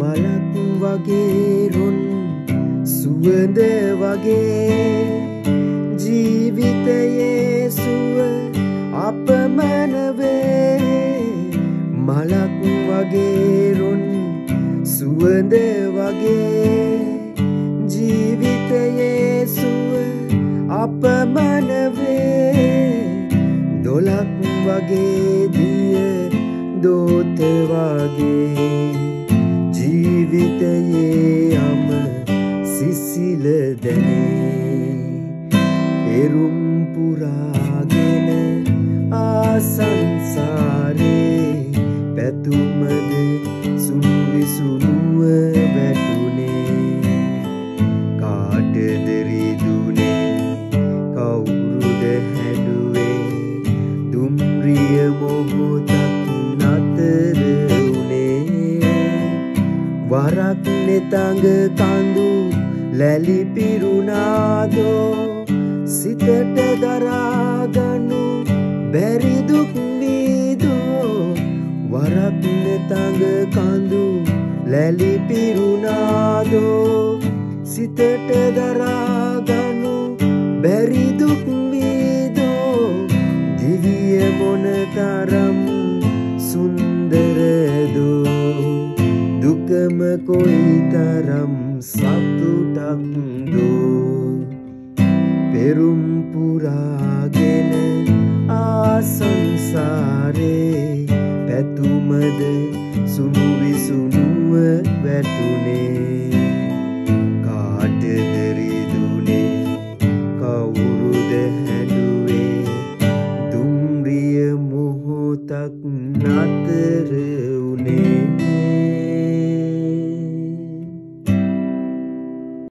මලක් වගේ රොන් සුවඳ වගේ. ජීවිතයේ සුව අපමණවේ මලක් වගේ රොන් සුවඳ වගේ. ජීවිතයේ සුව අපමණවේ දොලක් වගේ දිය දෝත වගේ. සිසිල දැනේ. පෙරුම් පුරාගෙන ආසංසාරේ පැතුමද සුනුවිසුනුව වැටුනේ. කාටද රිදුනේ? කවුරුද හැඩුවේ දුම්රිය මොහොතක් නතර වුණේ. වරක් නෙතඟ කඳු ලැලිපිරුණාදෝ සිතට දරාගනු බැරිදුක් වීදෝ වරක් නෙතඟ කඳු ලැලිපිරුණාදෝ සිතට දරාගනු බැරිදුක් වීදෝ දිවිය මොනතරම් සුන්දරදෝ දුකම කොයිතරම් සතුටක්දෝ සුවඳක්දු පෙරුම්පුරාගෙන ආසංසාරේ පැතුමද සුනුවිසුනුව වැටුනේ. කාටදරිදුනේ කවුරුද හැඩුවේ දුම්රිය මොහොතක් නතර වුනේ?